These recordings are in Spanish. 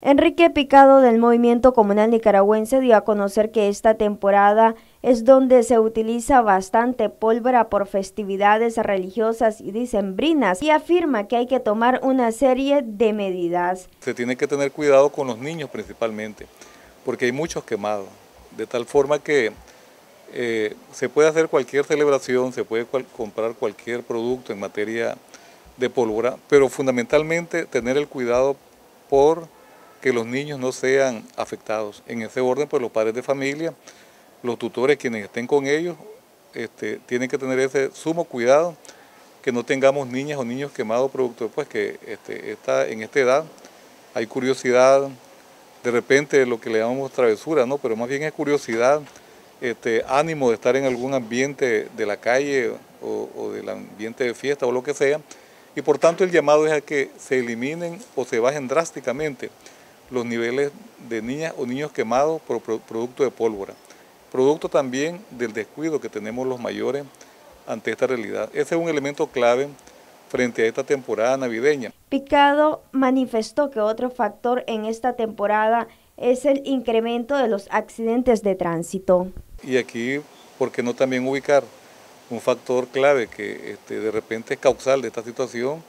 Enrique Picado del Movimiento Comunal Nicaragüense dio a conocer que esta temporada es donde se utiliza bastante pólvora por festividades religiosas y dicembrinas y afirma que hay que tomar una serie de medidas. Se tiene que tener cuidado con los niños principalmente, porque hay muchos quemados, de tal forma que eh, se puede hacer cualquier celebración, se puede comprar cualquier producto en materia de pólvora, pero fundamentalmente tener el cuidado por que los niños no sean afectados. En ese orden, pues los padres de familia, los tutores, quienes estén con ellos, este, tienen que tener ese sumo cuidado, que no tengamos niñas o niños quemados producto pues que está, en esta edad hay curiosidad, de repente lo que le llamamos travesura, ¿no? pero más bien es curiosidad, este, ánimo de estar en algún ambiente de la calle o, o del ambiente de fiesta o lo que sea, y por tanto el llamado es a que se eliminen o se bajen drásticamente los niveles de niñas o niños quemados por producto de pólvora. Producto también del descuido que tenemos los mayores ante esta realidad. Ese es un elemento clave frente a esta temporada navideña. Picado manifestó que otro factor en esta temporada es el incremento de los accidentes de tránsito. Y aquí, ¿por qué no también ubicar un factor clave que este, de repente es causal de esta situación,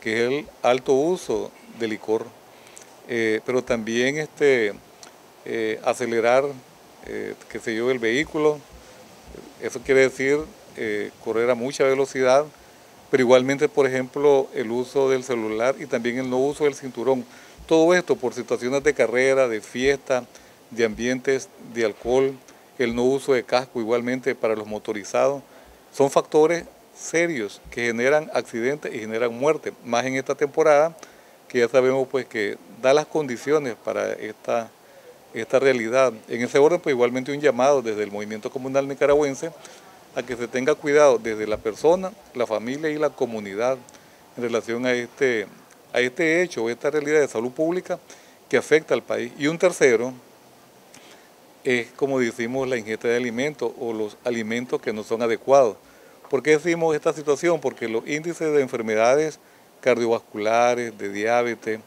que es el alto uso de licor? Eh, pero también este, eh, acelerar, eh, qué sé yo, el vehículo. Eso quiere decir correr a mucha velocidad, pero igualmente, por ejemplo, el uso del celular y también el no uso del cinturón. Todo esto por situaciones de carrera, de fiesta, de ambientes de alcohol, el no uso de casco igualmente para los motorizados, son factores serios que generan accidentes y generan muerte, más en esta temporada que ya sabemos pues que da las condiciones para esta, esta realidad. En ese orden pues igualmente un llamado desde el movimiento comunal nicaragüense a que se tenga cuidado desde la persona, la familia y la comunidad en relación a este, a este hecho, esta realidad de salud pública que afecta al país. Y un tercero es, como decimos, la ingesta de alimentos o los alimentos que no son adecuados. ¿Por qué decimos esta situación? Porque los índices de enfermedades cardiovasculares, de diabetes,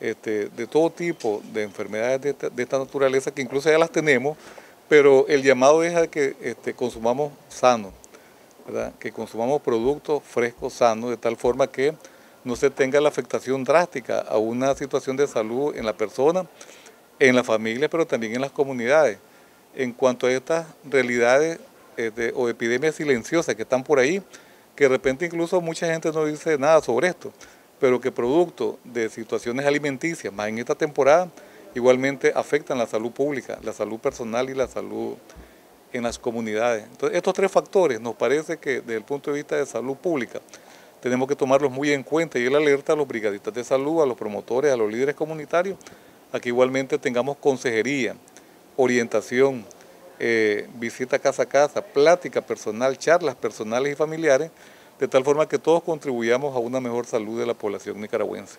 este, de todo tipo de enfermedades de esta, naturaleza, que incluso ya las tenemos, pero el llamado es a que este, consumamos sano, que consumamos productos frescos, sanos, de tal forma que no se tenga la afectación drástica a una situación de salud en la persona, en la familia, pero también en las comunidades. En cuanto a estas realidades este, o epidemias silenciosas que están por ahí, que de repente incluso mucha gente no dice nada sobre esto, pero que producto de situaciones alimenticias, más en esta temporada, igualmente afectan la salud pública, la salud personal y la salud en las comunidades. Entonces, estos tres factores nos parece que desde el punto de vista de salud pública tenemos que tomarlos muy en cuenta y el alerta a los brigadistas de salud, a los promotores, a los líderes comunitarios, a que igualmente tengamos consejería, orientación, eh, visita casa a casa, plática personal, charlas personales y familiares, de tal forma que todos contribuyamos a una mejor salud de la población nicaragüense.